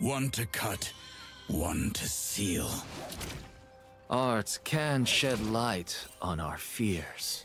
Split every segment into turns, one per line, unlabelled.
One to cut, one to seal.
Art can shed light on our fears.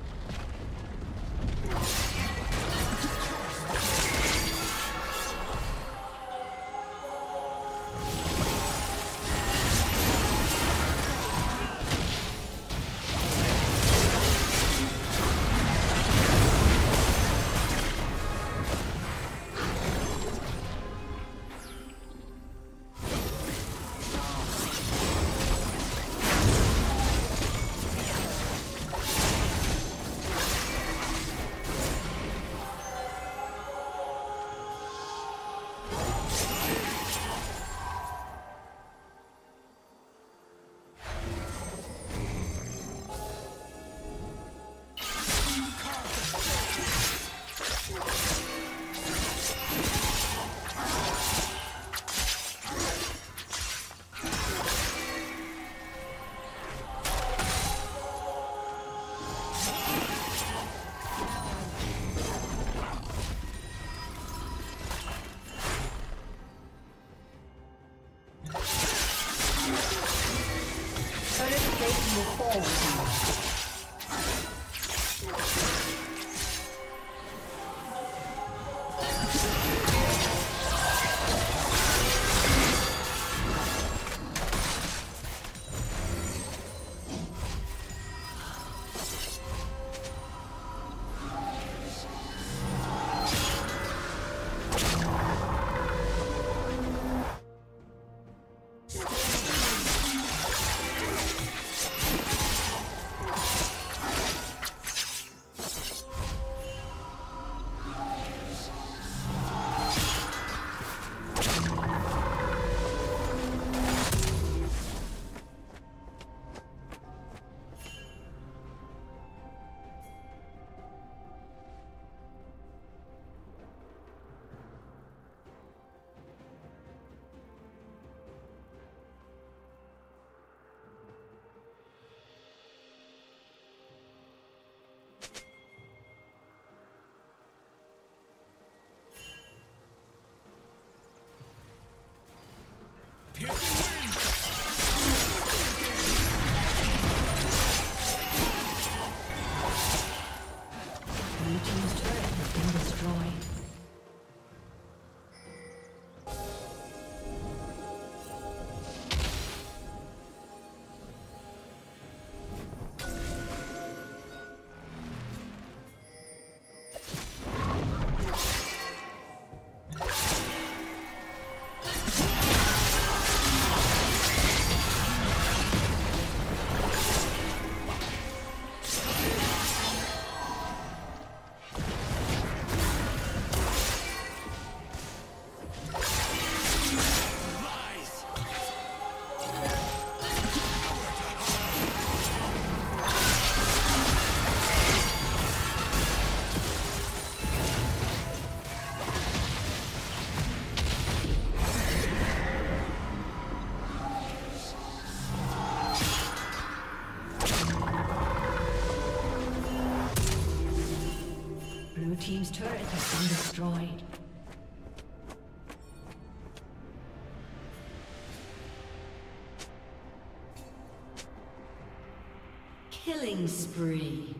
Killing spree.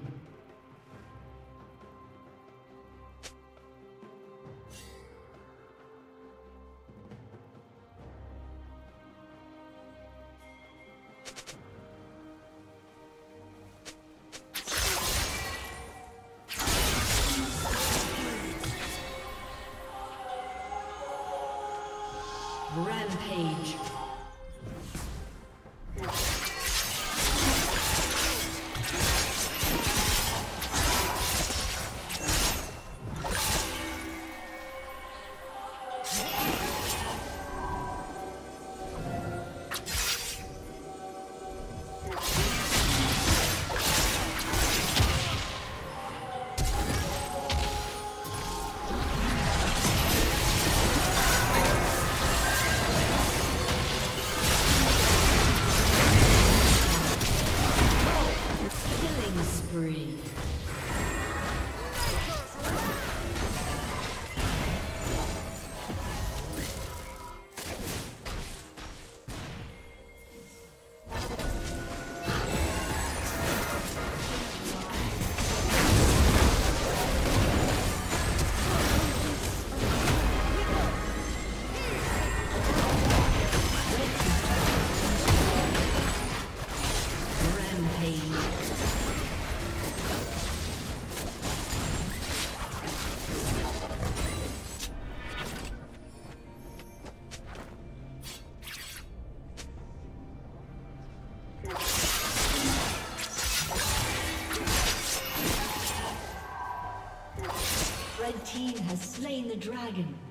Slain the dragon.